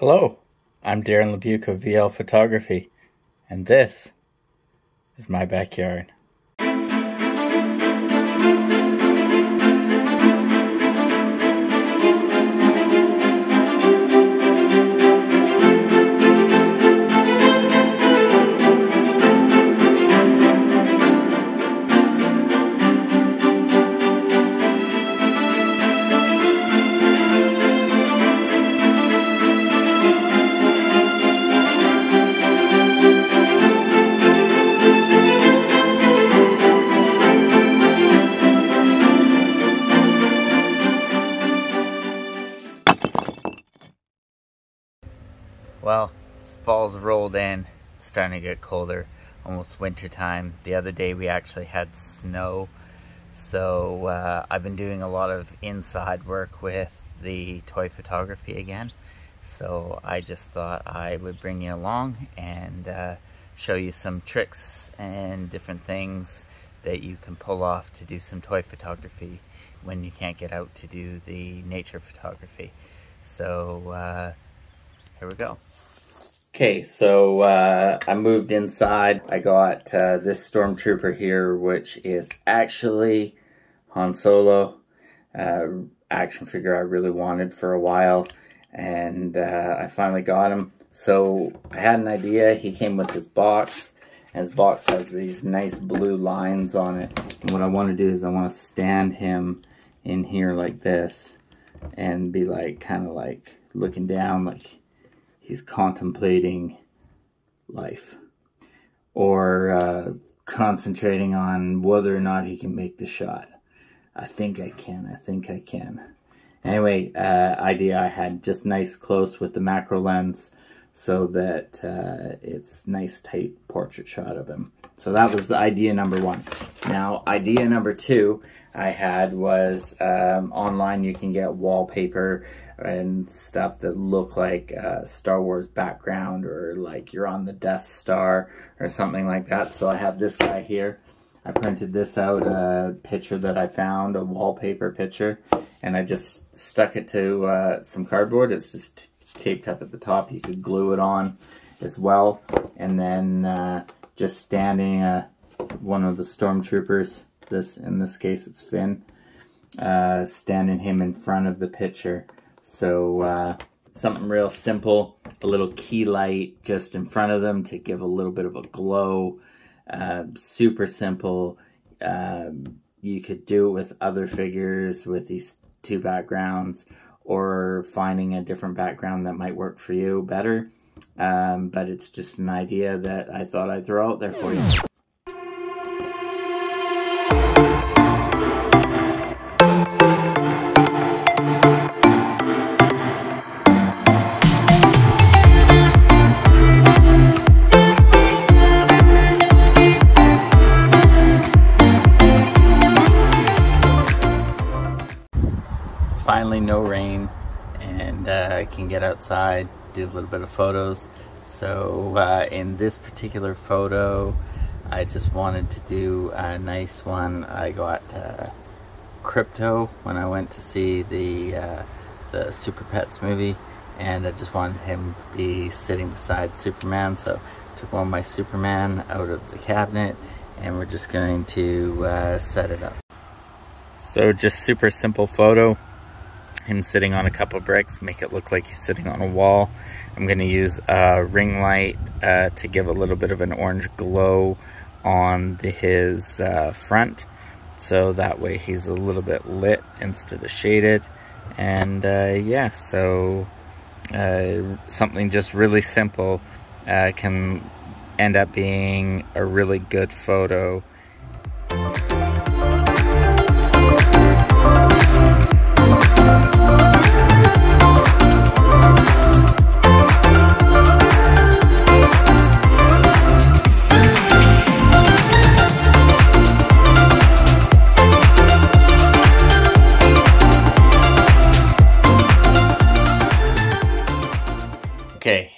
Hello, I'm Darren Lebuc of VL Photography, and this is my backyard. Starting to get colder, almost winter time. The other day we actually had snow, so uh, I've been doing a lot of inside work with the toy photography again. So I just thought I would bring you along and uh, show you some tricks and different things that you can pull off to do some toy photography when you can't get out to do the nature photography. So uh, here we go. Okay, so uh, I moved inside. I got uh, this Stormtrooper here, which is actually Han Solo uh, action figure I really wanted for a while, and uh, I finally got him. So I had an idea. He came with his box, his box has these nice blue lines on it. And what I want to do is I want to stand him in here like this, and be like, kind of like looking down, like he's contemplating life or uh, concentrating on whether or not he can make the shot. I think I can. I think I can. Anyway, uh, idea I had just nice close with the macro lens so that uh, it's nice tight portrait shot of him. So that was the idea number one. Now, idea number two I had was um, online you can get wallpaper and stuff that look like a Star Wars background or like you're on the Death Star or something like that. So I have this guy here. I printed this out, a picture that I found, a wallpaper picture, and I just stuck it to uh, some cardboard. It's just taped up at the top. You could glue it on as well. And then uh, just standing uh, one of the stormtroopers, this in this case it's Finn, uh, standing him in front of the picture so uh, something real simple, a little key light just in front of them to give a little bit of a glow. Uh, super simple. Um, you could do it with other figures with these two backgrounds or finding a different background that might work for you better. Um, but it's just an idea that I thought I'd throw out there for you. finally no rain and uh, I can get outside, a little bit of photos. So uh, in this particular photo, I just wanted to do a nice one. I got uh, Krypto when I went to see the uh, the Super Pets movie, and I just wanted him to be sitting beside Superman. So took one of my Superman out of the cabinet, and we're just going to uh, set it up. So just super simple photo him sitting on a couple bricks, make it look like he's sitting on a wall. I'm going to use a ring light uh, to give a little bit of an orange glow on the, his uh, front. So that way he's a little bit lit instead of shaded. And uh, yeah, so uh, something just really simple uh, can end up being a really good photo.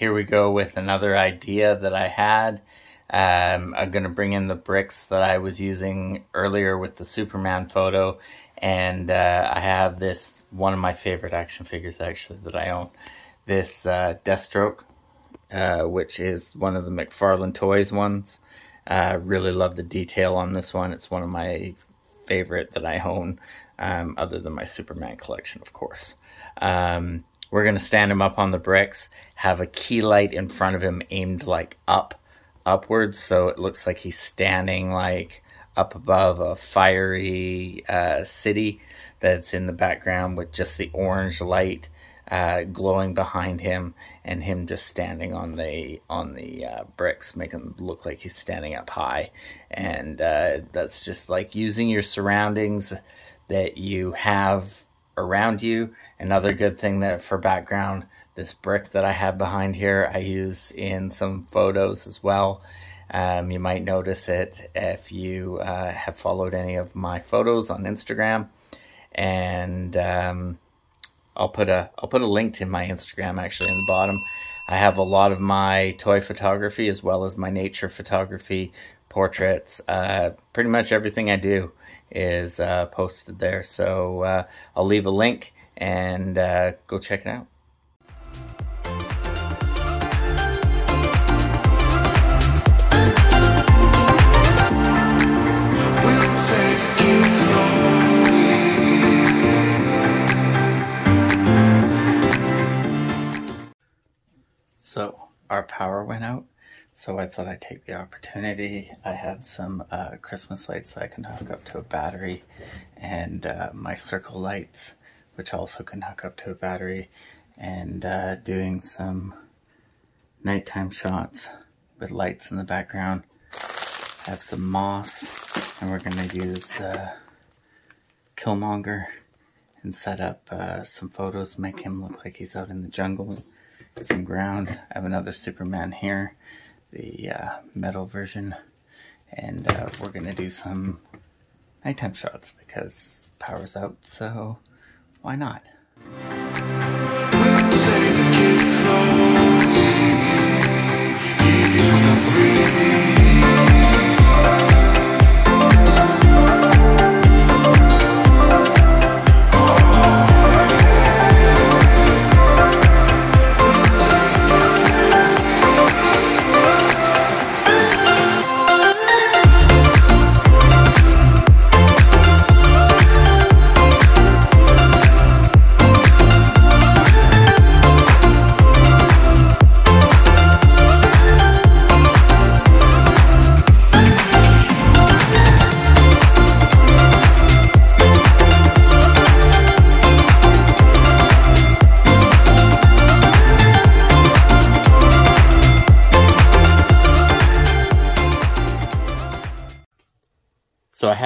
Here we go with another idea that I had. Um, I'm going to bring in the bricks that I was using earlier with the Superman photo. And uh, I have this, one of my favorite action figures actually that I own. this uh, Deathstroke, uh, which is one of the McFarlane Toys ones. Uh, really love the detail on this one. It's one of my favorite that I own, um, other than my Superman collection, of course. Um, we're going to stand him up on the bricks, have a key light in front of him aimed like up, upwards, so it looks like he's standing like up above a fiery uh, city that's in the background with just the orange light uh, glowing behind him and him just standing on the on the uh, bricks make him look like he's standing up high. And uh, that's just like using your surroundings that you have around you another good thing that for background this brick that I have behind here I use in some photos as well um, you might notice it if you uh, have followed any of my photos on Instagram and um, I'll put a I'll put a link to my Instagram actually in the bottom. I have a lot of my toy photography as well as my nature photography, portraits. Uh, pretty much everything I do is uh, posted there. So uh, I'll leave a link and uh, go check it out. So our power went out. So I thought I'd take the opportunity. I have some uh, Christmas lights that I can hook up to a battery and uh, my circle lights, which also can hook up to a battery and uh, doing some nighttime shots with lights in the background. I have some moss and we're to use uh, Killmonger and set up uh, some photos, make him look like he's out in the jungle some ground. I have another Superman here, the uh, metal version, and uh, we're gonna do some nighttime shots because power's out, so why not? So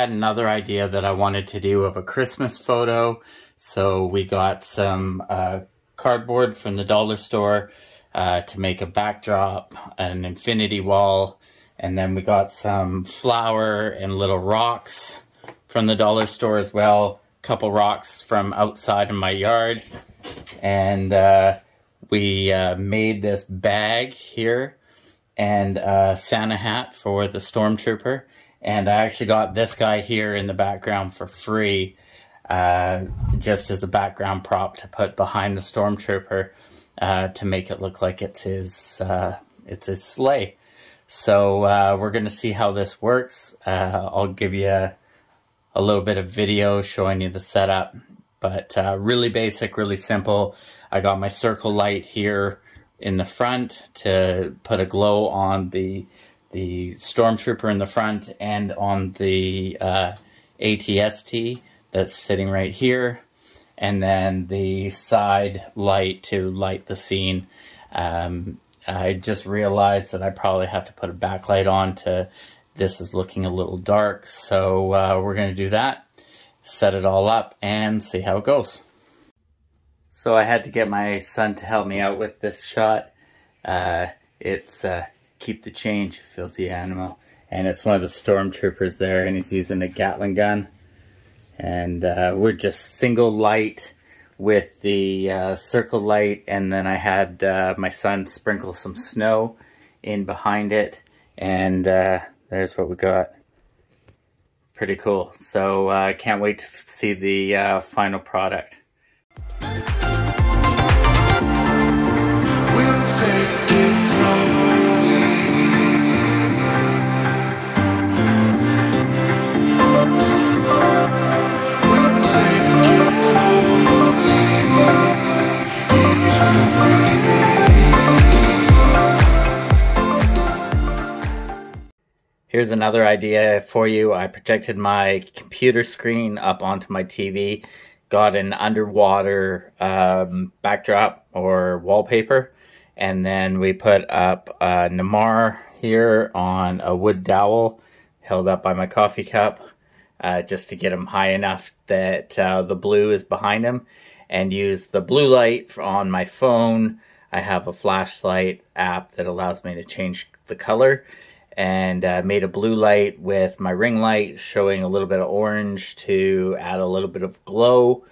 had another idea that I wanted to do of a Christmas photo. So we got some uh, cardboard from the dollar store uh, to make a backdrop, an infinity wall, and then we got some flour and little rocks from the dollar store as well. A couple rocks from outside in my yard. And uh, we uh, made this bag here and a Santa hat for the stormtrooper and I actually got this guy here in the background for free, uh, just as a background prop to put behind the stormtrooper uh, to make it look like it's his uh, it's his sleigh. So uh, we're gonna see how this works. Uh, I'll give you a, a, little bit of video showing you the setup, but uh, really basic, really simple. I got my circle light here in the front to put a glow on the the stormtrooper in the front and on the uh, ATST that's sitting right here and then the side light to light the scene. Um, I just realized that I probably have to put a backlight on to this is looking a little dark so uh, we're going to do that set it all up and see how it goes. So I had to get my son to help me out with this shot. Uh, it's uh, keep the change, filthy animal. And it's one of the stormtroopers there, and he's using a Gatling gun. And uh, we're just single light with the uh, circle light, and then I had uh, my son sprinkle some snow in behind it, and uh, there's what we got. Pretty cool. So uh, I can't wait to see the uh, final product. Here's another idea for you. I projected my computer screen up onto my TV, got an underwater um, backdrop or wallpaper, and then we put up a Namor here on a wood dowel held up by my coffee cup uh, just to get him high enough that uh, the blue is behind him and use the blue light on my phone. I have a flashlight app that allows me to change the color and uh, made a blue light with my ring light showing a little bit of orange to add a little bit of glow.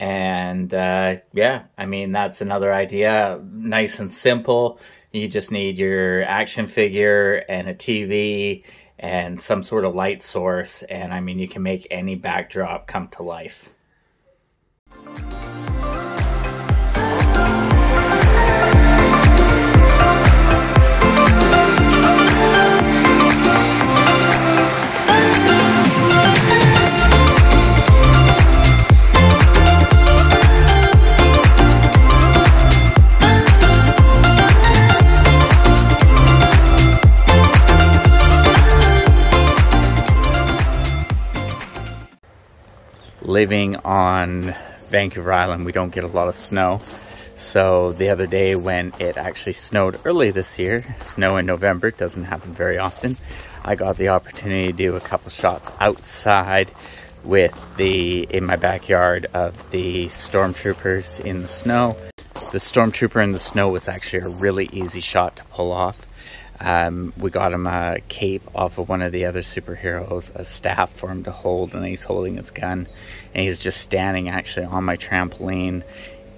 And uh, yeah i mean that's another idea. Nice and simple. You just need your action figure and a tv and some sort of light source. And i mean you can make any backdrop come to life living on Vancouver Island, we don't get a lot of snow. So the other day when it actually snowed early this year, snow in November doesn't happen very often, I got the opportunity to do a couple shots outside with the, in my backyard of the stormtroopers in the snow. The stormtrooper in the snow was actually a really easy shot to pull off. Um, we got him a cape off of one of the other superheroes, a staff for him to hold, and he's holding his gun. And he's just standing actually on my trampoline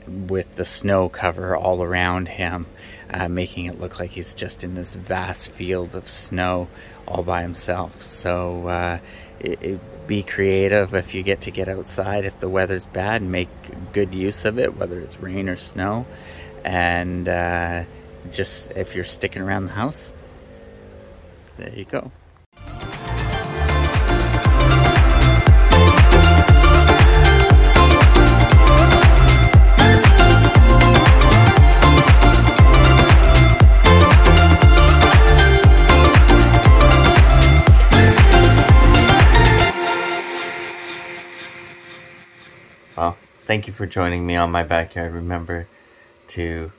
with the snow cover all around him, uh, making it look like he's just in this vast field of snow all by himself. So uh, it, it, be creative if you get to get outside. If the weather's bad, make good use of it, whether it's rain or snow. And uh, just if you're sticking around the house, there you go. Well, thank you for joining me on my backyard. Remember to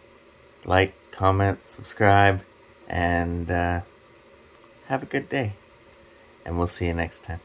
like, comment, subscribe, and uh, have a good day. And we'll see you next time.